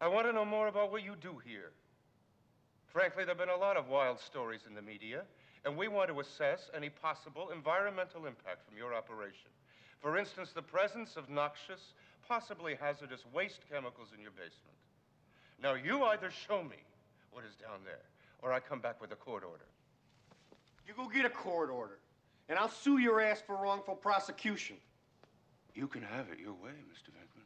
I want to know more about what you do here. Frankly, there have been a lot of wild stories in the media, and we want to assess any possible environmental impact from your operation. For instance, the presence of noxious, possibly hazardous waste chemicals in your basement. Now, you either show me what is down there, or I come back with a court order. You go get a court order, and I'll sue your ass for wrongful prosecution. You can have it your way, Mr. Venkman.